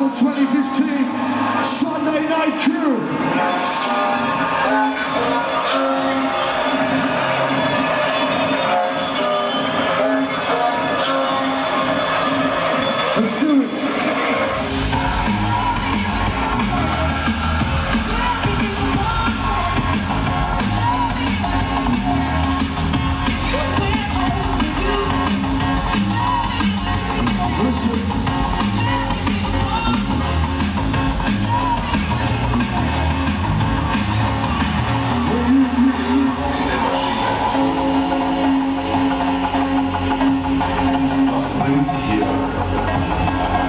Festival 2015, Sunday Night Crew. dia.